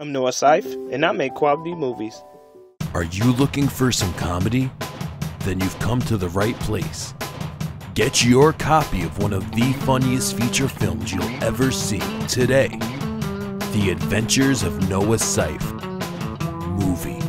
I'm Noah Sife, and I make quality movies. Are you looking for some comedy? Then you've come to the right place. Get your copy of one of the funniest feature films you'll ever see today The Adventures of Noah Sife. Movie.